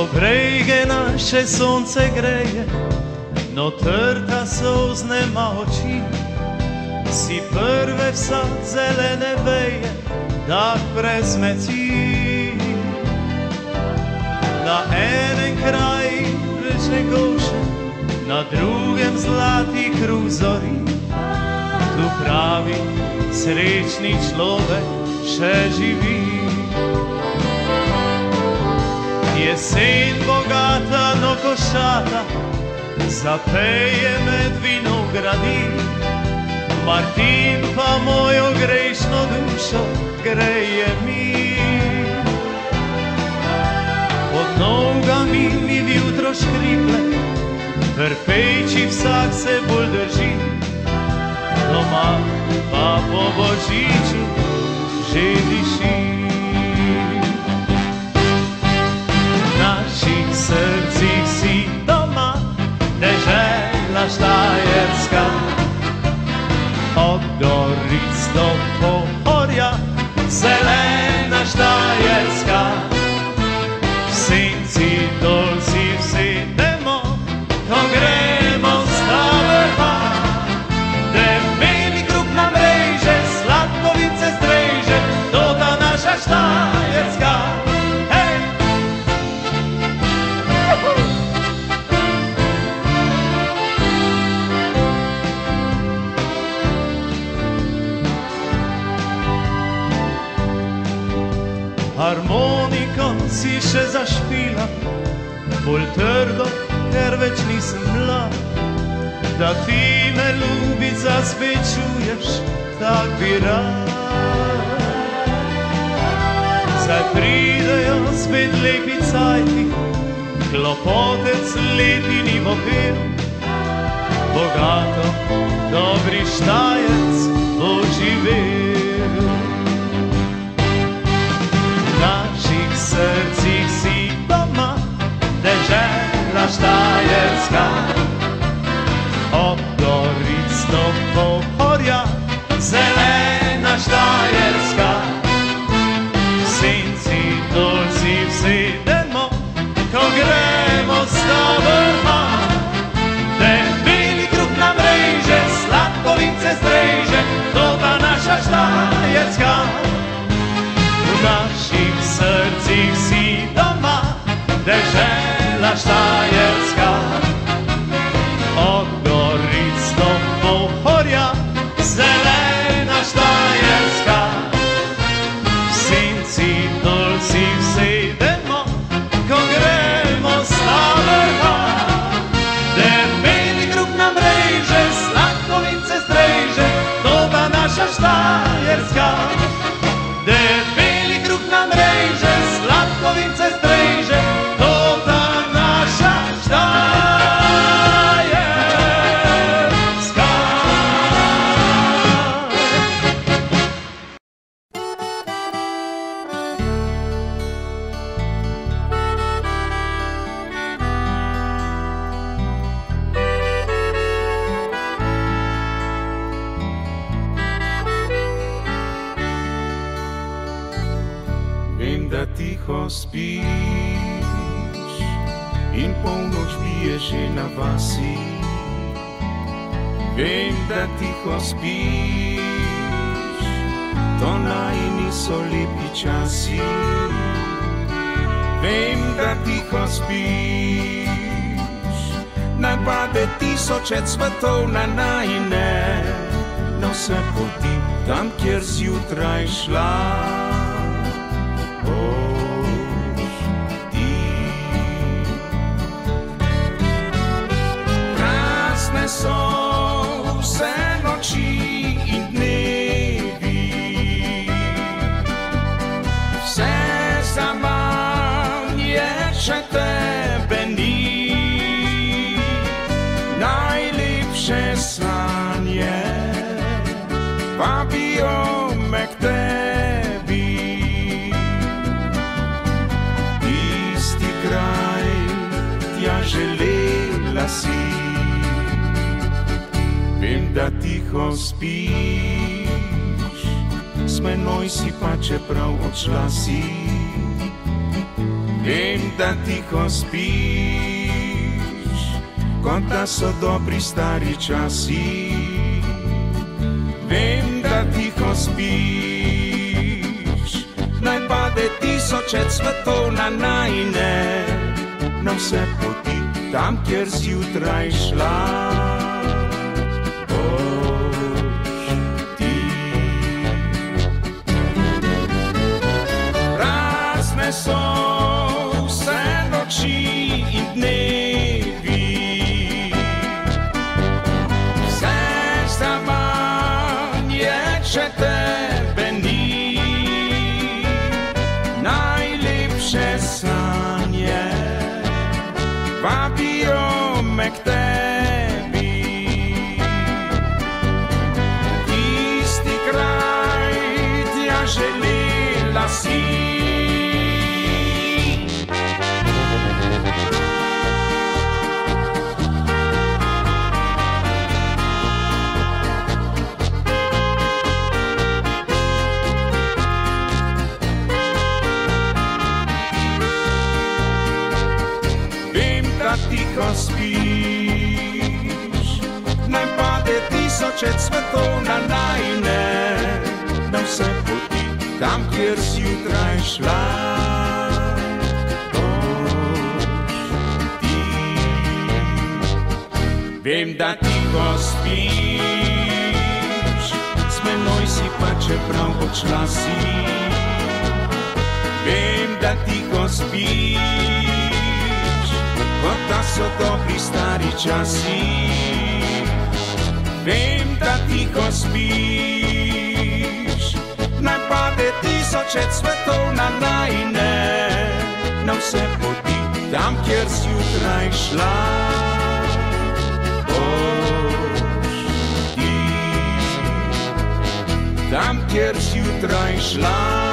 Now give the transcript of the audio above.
Ko brege naše sonce greje, no trta soznema oči, si prve vsa zelene veje, da prezmeti. Na enem kraju reče goše, na drugem zlati kruzori, tu pravi srečni človek še živi. Jesen bogata, no košata, zapeje med vinogradi. Martin pa mojo grešno dušo greje mi. Pod nogami mi jutro škriple, trpeči vsak se bolj drži. Doma pa po božiču že diši. Do pohorja, zelena Štajerska. V senci dol si sedemo, ko gremo s taverma. Debeli kruh nam reže, sladkovice streže, to ta naša Štajerska. Harmoniko si še zašpila, bolj trdo, ker več nisem mlad. Da ti me ljubica spet čuješ, tak bi rad. Zdaj pridejo spet lepi cajti, klopotec letini bo pil. Bogato, dobri štajec bo živel. Štajerska. Zelena spiš in polnoč bije že na vasi. Vem, da tiho spiš, to naj niso lepi časi. Vem, da tiho spiš, naj pade tisoče cvetov na najne, no se poti tam, kjer zjutraj šla. So vse noči in dnevi, vse za manj je še tebe ni. Najlepše sanje vabijo me k tebi. Isti kraj, tja želela Vem, da tiho spiš, s menoj si pa čeprav odšla si. Vem, da tiho spiš, kot da so dobri stari časi. Vem, da tiho spiš, naj pade tisoče cvetov na najne, na vse poti, tam, kjer zjutraj šla. So tiho spiš. Naj pade tisoče cvetov na najne, na vse poti, tam, kjer si jutraj šla. Vem, da tiho spiš, s menoj si pa čeprav odšla si. Vem, da tiho spiš kot da so dobri stari časi. Vem, da tiho spiš, naj pade tisoče cvetov na najne, na vse poti, tam, kjer si jutraj šla. Tam, kjer si jutraj šla.